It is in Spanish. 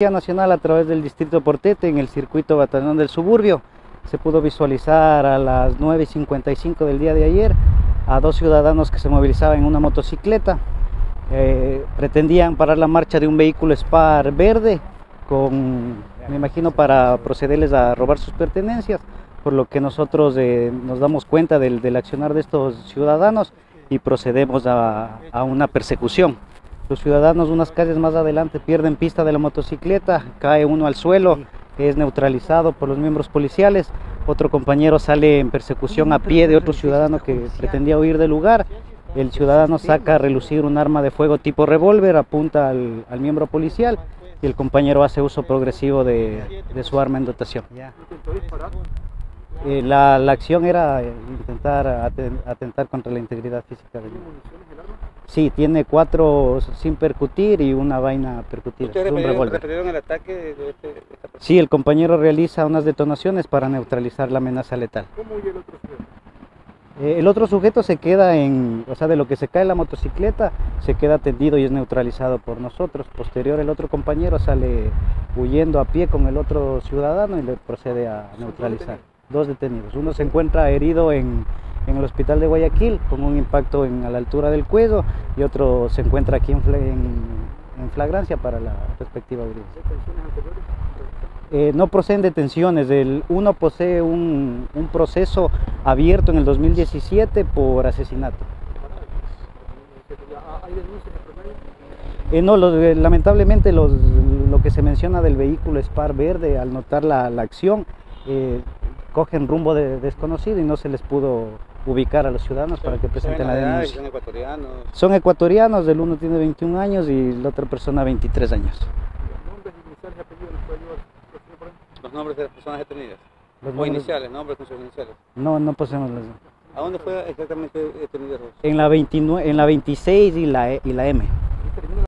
Nacional a través del distrito Portete en el circuito Batallón del Suburbio. Se pudo visualizar a las 9.55 del día de ayer a dos ciudadanos que se movilizaban en una motocicleta. Eh, pretendían parar la marcha de un vehículo SPAR verde con, me imagino, para procederles a robar sus pertenencias, por lo que nosotros eh, nos damos cuenta del, accionar de estos ciudadanos y procedemos a una persecución. Los ciudadanos unas calles más adelante pierden pista de la motocicleta, cae uno al suelo, es neutralizado por los miembros policiales, otro compañero sale en persecución a pie de otro ciudadano que pretendía huir del lugar, el ciudadano saca a relucir un arma de fuego tipo revólver, apunta al, al, miembro policial y el compañero hace uso progresivo de, de su arma en dotación. Eh, la, la, acción era intentar atentar contra la integridad física del Sí, tiene cuatro sin percutir y una vaina percutida. ¿Ustedes refirieron el ataque de, este, de esta persona? Sí, el compañero realiza unas detonaciones para neutralizar la amenaza letal. ¿Cómo huye el otro sujeto? Eh, el otro sujeto se queda en, o sea, de lo que se cae la motocicleta, se queda tendido y es neutralizado por nosotros. Posterior, el otro compañero sale huyendo a pie con el otro ciudadano y le procede a neutralizar. Dos detenidos. Uno se encuentra herido en, en el hospital de Guayaquil con un impacto en, a la altura del cuello y otro se encuentra aquí en, en, en flagrancia para la respectiva audiencia. Eh, no proceden detenciones, el, uno posee un, proceso abierto en el 2017 por asesinato. Eh, no, los, lamentablemente los, lo que se menciona del vehículo Spar verde, al notar la, la acción, eh, cogen rumbo de desconocido y no se les pudo ubicar a los ciudadanos para que presenten la denuncia. ¿Son ecuatorianos? Son ecuatorianos, el uno tiene 21 años y la otra persona 23 años. ¿Los nombres iniciales y apellidos los puede llevar? Los nombres de las personas detenidas. Los o nombres- iniciales, nombres con sus iniciales. No, no poseemos las... ¿A dónde fue exactamente detenidos? En la, 29, en la 26 y la, E- y la M.